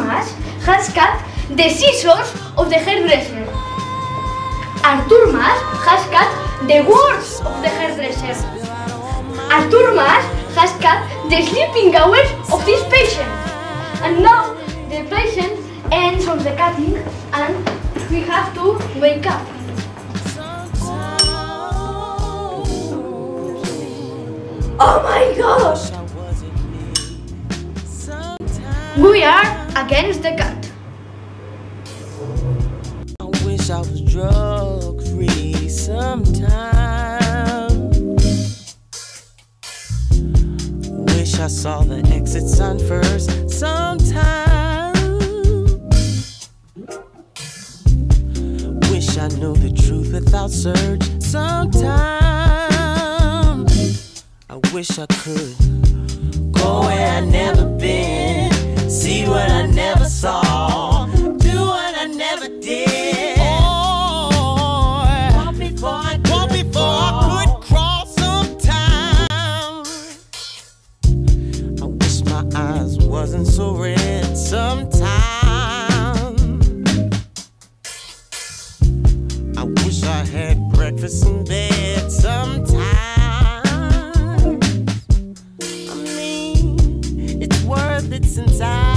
Thomas has cut the scissors of the hairdresser. Artur Mas has cut the words of the hairdresser. Artur Mas has cut the sleeping hours of this patient. And now the patient ends on the cutting and we have to wake up. We are against the cut. I wish I was drug free sometime. Wish I saw the exit sign first sometime. Wish I knew the truth without search sometime. I wish I could go eyes wasn't so red sometime. I wish I had breakfast in bed sometime. I mean, it's worth it since I